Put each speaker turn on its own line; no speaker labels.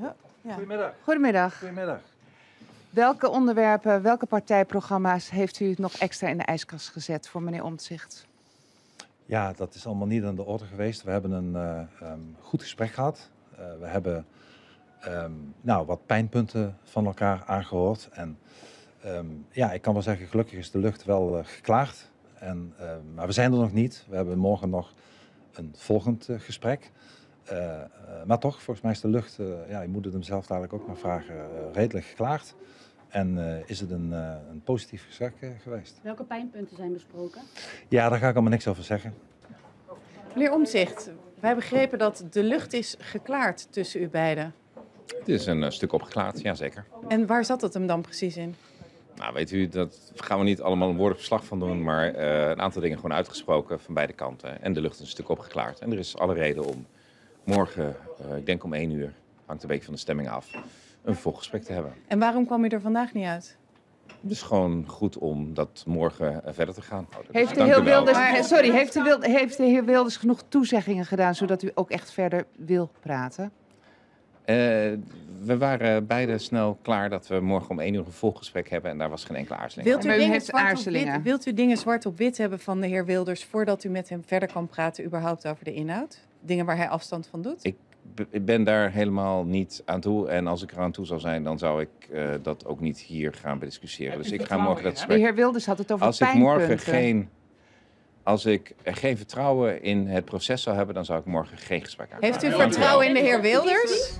Ja.
Goedemiddag.
Goedemiddag.
Goedemiddag.
Welke onderwerpen, welke partijprogramma's heeft u nog extra in de ijskast gezet voor meneer Omtzigt?
Ja, dat is allemaal niet aan de orde geweest. We hebben een eh, ehm, goed gesprek gehad. Eh, we hebben ehm, nou, wat pijnpunten van elkaar aangehoord. En ehm, ja, ik kan wel zeggen, gelukkig is de lucht wel eh, geklaard. En, maar we zijn er nog niet. We hebben morgen nog een volgend gesprek. Eh, eh, maar toch, volgens mij is de lucht, eh, ja, je moet het hem zelf dadelijk ook maar vragen, eh, redelijk geklaard. En eh, is het een, eh, een positief gesprek geweest.
Welke pijnpunten zijn besproken?
Ja, daar ga ik allemaal niks over zeggen.
Meneer Omzicht, wij begrepen dat de lucht is geklaard tussen u beiden.
Het is een stuk opgeklaard, jazeker.
En waar zat het hem dan precies in?
Nou, weet u, dat gaan we niet allemaal een woord op slag van doen, maar eh, een aantal dingen gewoon uitgesproken van beide kanten. En de lucht is een stuk opgeklaard. En er is alle reden om morgen, eh, ik denk om één uur, hangt een beetje van de stemming af, een volgesprek te hebben.
En waarom kwam u er vandaag niet uit?
Het is gewoon goed om dat morgen eh, verder te gaan.
Heeft de,
Dank
heer
u wel.
Wilders,
Maar-
sorry, heeft de, Wil- heeft de heer Wilders genoeg toezeggingen gedaan zodat u ook echt verder wil praten?
Eh, we waren beide snel klaar dat we morgen om één uur een volgesprek hebben en daar was geen enkele aarzeling.
Wilt u, dingen
heeft
zwart op
aarzelingen.
wit, wilt u dingen zwart op wit hebben van de heer Wilders voordat u met hem verder kan praten überhaupt over de inhoud? Dingen waar hij afstand van doet?
Ik ik ben daar helemaal niet aan toe. En als ik er aan toe zou zijn, dan zou ik eh, dat ook niet hier gaan bediscussiëren. Dus ik ga morgen dat
De
gesprek.
heer Wilders had het over
Als ik morgen geen. Als ik er geen vertrouwen in het proces zou hebben, dan zou ik morgen geen gesprek aan.
Heeft u vertrouwen in de heer Wilders?